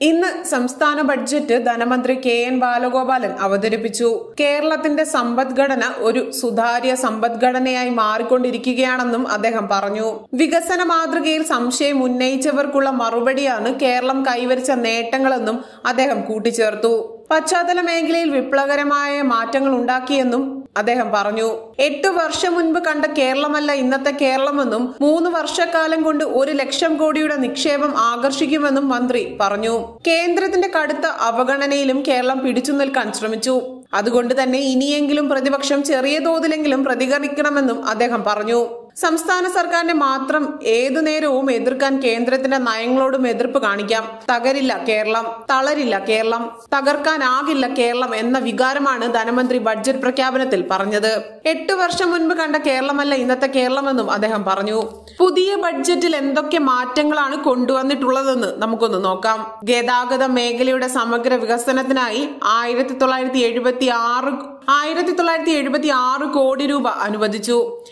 ഇന്ന് സംസ്ഥാന ബഡ്ജറ്റ് ധനമന്ത്രി കെ എൻ ബാലഗോപാലൻ അവതരിപ്പിച്ചു. കേരളത്തിന്റെ സമ്പദ്ഘടന ഒരു സുതാര്യ സമ്പദ്ഘടനയായി മാറിക്കൊണ്ടിരിക്കുകയാണെന്നും അദ്ദേഹം പറഞ്ഞു. വികസന മാതൃകയിൽ സംശയം ഉന്നയിച്ചവർക്കുള്ള മറുപടിയാണ് കേരളം കൈവരിച്ച നേട്ടങ്ങളെന്നും അദ്ദേഹം കൂട്ടിച്ചേർത്തു. പശ്ചാത്തല മേഖലയിൽ വിപ്ലവകരമായ മാറ്റങ്ങൾ ഉണ്ടാക്കിയെന്നും അദ്ദേഹം പറഞ്ഞു എട്ടു വർഷം മുൻപ് കണ്ട കേരളമല്ല ഇന്നത്തെ കേരളമെന്നും മൂന്ന് വർഷക്കാലം കൊണ്ട് ഒരു ലക്ഷം കോടിയുടെ നിക്ഷേപം ആകർഷിക്കുമെന്നും മന്ത്രി പറഞ്ഞു. കേന്ദ്രത്തിന്റെ കടുത്ത അവഗണനയിലും കേരളം പിടിച്ചു നിൽക്കാൻ ശ്രമിച്ചു. അതുകൊണ്ട് തന്നെ ഇനിയെങ്കിലും പ്രതിപക്ഷം ചെറിയ തോതിലെങ്കിലും പ്രതികരിക്കണമെന്നും അദ്ദേഹം പറഞ്ഞു. സംസ്ഥാന സർക്കാരിനെ മാത്രം ഏതു നേരവും എതിർക്കാൻ കേന്ദ്രത്തിന്റെ നയങ്ങളോടും എതിർപ്പ് കാണിക്കാം. തകരില്ല കേരളം തളരില്ല കേരളം തകർക്കാനാകില്ല കേരളം എന്ന വികാരമാണ് ധനമന്ത്രി ബഡ്ജറ്റ് പ്രഖ്യാപനത്തിൽ പറഞ്ഞത്. എട്ടു വർഷം മുൻപ് കണ്ട കേരളമല്ല ഇന്നത്തെ കേരളമെന്നും അദ്ദേഹം പറഞ്ഞു. പുതിയ ബഡ്ജറ്റിൽ എന്തൊക്കെ മാറ്റങ്ങളാണ് കൊണ്ടുവന്നിട്ടുള്ളതെന്ന് നമുക്കൊന്ന് നോക്കാം. ഗതാഗത മേഖലയുടെ സമഗ്ര വികസനത്തിനായി ആയിരത്തി തൊള്ളായിരത്തി എഴുപത്തി ആറ് ആയിരത്തി തൊള്ളായിരത്തി എഴുപത്തി ആറ് കോടി രൂപ അനുവദിച്ചു.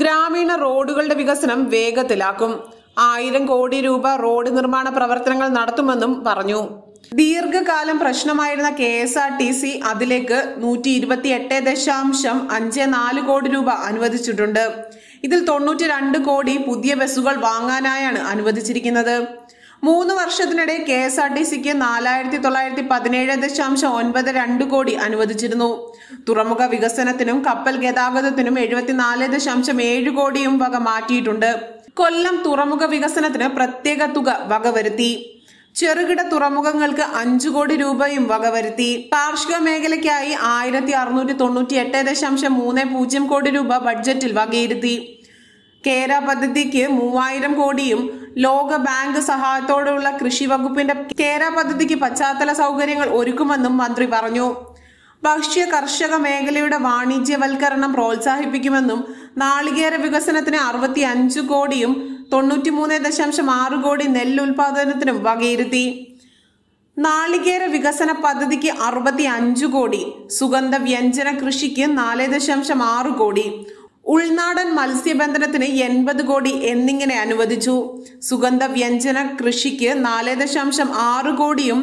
ഗ്രാമീണ റോഡുകളുടെ വികസനം വേഗത്തിലാക്കും. ആയിരം കോടി രൂപ റോഡ് നിർമ്മാണ പ്രവർത്തനങ്ങൾ നടത്തുമെന്നും പറഞ്ഞു. ദീർഘകാലം പ്രശ്നമായിരുന്ന K S R T C അതിലേക്ക് നൂറ്റി ഇരുപത്തി എട്ട് ദശാംശം അഞ്ച് നാല് കോടി രൂപ അനുവദിച്ചിട്ടുണ്ട്. ഇതിൽ തൊണ്ണൂറ്റി രണ്ട് കോടി പുതിയ ബസ്സുകൾ വാങ്ങാനായാണ് അനുവദിച്ചിരിക്കുന്നത്. മൂന്ന് വർഷത്തിനിടെ കെ എസ് ആർ ടി സിക്ക് നാലായിരത്തി തൊള്ളായിരത്തി പതിനേഴ് ദശാംശം ഒൻപത് രണ്ട് കോടി അനുവദിച്ചിരുന്നു. തുറമുഖ വികസനത്തിനും കപ്പൽ ഗതാഗതത്തിനും എഴുപത്തിനാല് ദശാംശം ഏഴ് കോടിയും വക മാറ്റിയിട്ടുണ്ട്. കൊല്ലം തുറമുഖ വികസനത്തിന് പ്രത്യേക തുക വകവരുത്തി ചെറുകിട തുറമുഖങ്ങൾക്ക് അഞ്ചു കോടി രൂപയും വകവരുത്തി കാർഷിക മേഖലയ്ക്കായി ആയിരത്തി അറുന്നൂറ്റി തൊണ്ണൂറ്റി എട്ട് ദശാംശം മൂന്ന് പൂജ്യം കോടി രൂപ ബഡ്ജറ്റിൽ വകയിരുത്തി. കേര പദ്ധതിക്ക് മൂവായിരം കോടിയും ലോക ബാങ്ക് സഹായത്തോടെയുള്ള കൃഷി വകുപ്പിന്റെ കേര പദ്ധതിക്ക് പശ്ചാത്തല സൗകര്യങ്ങൾ ഒരുക്കുമെന്നും മന്ത്രി പറഞ്ഞു. ഭക്ഷ്യ കർഷക മേഖലയുടെ വാണിജ്യവൽക്കരണം പ്രോത്സാഹിപ്പിക്കുമെന്നും നാളികേര വികസനത്തിന് അറുപത്തി അഞ്ച് കോടിയും തൊണ്ണൂറ്റിമൂന്ന് ദശാംശം ആറ് കോടി നെല്ല് ഉൽപാദനത്തിനും വകയിരുത്തി. നാളികേര വികസന പദ്ധതിക്ക് അറുപത്തി അഞ്ച് കോടി സുഗന്ധ വ്യഞ്ജന കൃഷിക്ക് നാല് ദശാംശം ആറ് കോടി ഉൾനാടൻ മത്സ്യബന്ധനത്തിന് എൺപത് കോടി എന്നിങ്ങനെ അനുവദിച്ചു. സുഗന്ധ വ്യഞ്ജന കൃഷിക്ക് നാല് ദശാംശം ആറ് കോടിയും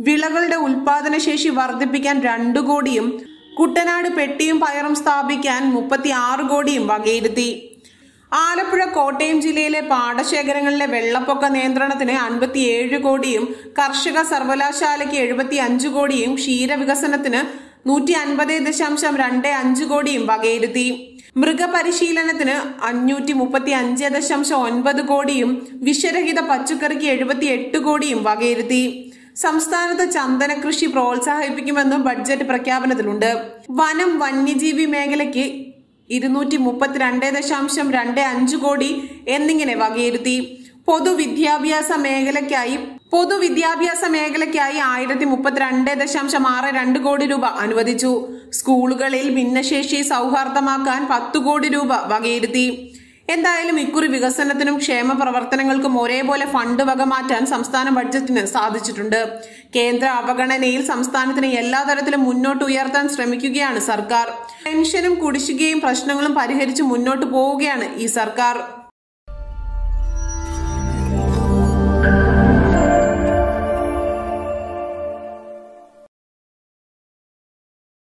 വിളകളുടെ ഉൽപാദനശേഷി വർദ്ധിപ്പിക്കാൻ രണ്ട് കോടിയും കുട്ടനാട് പെട്ടിയും പയറും സ്ഥാപിക്കാൻ മുപ്പത്തി ആറ് കോടിയും വകയിരുത്തി. ആലപ്പുഴ കോട്ടയം ജില്ലയിലെ പാടശേഖരങ്ങളിലെ വെള്ളപ്പൊക്ക നിയന്ത്രണത്തിന് അൻപത്തിയേഴ് കോടിയും കർഷക സർവകലാശാലയ്ക്ക് എഴുപത്തി അഞ്ച് കോടിയും ക്ഷീരവികസനത്തിന് നൂറ്റി അൻപത് ദശാംശം രണ്ട് അഞ്ച് കോടിയും വകയിരുത്തി. മൃഗപരിശീലനത്തിന് അഞ്ഞൂറ്റി മുപ്പത്തി അഞ്ച് ദശാംശം ഒൻപത് കോടിയും വിഷരഹിത പച്ചക്കറിക്ക് എഴുപത്തി എട്ട് കോടിയും വകയിരുത്തി. സംസ്ഥാനത്ത് ചന്ദന കൃഷി പ്രോത്സാഹിപ്പിക്കുമെന്നും ബഡ്ജറ്റ് പ്രഖ്യാപനത്തിലുണ്ട്. വനം വന്യജീവി മേഖലയ്ക്ക് ഇരുന്നൂറ്റി മുപ്പത്തിരണ്ട് ദശാംശം രണ്ട് അഞ്ച് കോടി എന്നിങ്ങനെ വകയിരുത്തി. പൊതുവിദ്യാഭ്യാസ മേഖലയ്ക്കായി പൊതുവിദ്യാഭ്യാസ മേഖലയ്ക്കായി ആയിരത്തി മുപ്പത്തിരണ്ട് ദശാംശം ആറ് രണ്ട് കോടി രൂപ അനുവദിച്ചു. സ്കൂളുകളിൽ ഭിന്നശേഷി സൗഹാർദ്ദമാക്കാൻ പത്തു കോടി രൂപ വകയിരുത്തി. എന്തായാലും ഇക്കുറി വികസനത്തിനും ക്ഷേമ പ്രവർത്തനങ്ങൾക്കും ഒരേപോലെ ഫണ്ട് വകമാറ്റാൻ സംസ്ഥാന ബഡ്ജറ്റിന് സാധിച്ചിട്ടുണ്ട്. കേന്ദ്ര അവഗണനയിൽ സംസ്ഥാനത്തിന് എല്ലാ തരത്തിലും മുന്നോട്ട് ഉയർത്താൻ ശ്രമിക്കുകയാണ് സർക്കാർ. പെൻഷനും കുടിശ്ശികയും പ്രശ്നങ്ങളും പരിഹരിച്ച് മുന്നോട്ട് പോവുകയാണ് ഈ സർക്കാർ.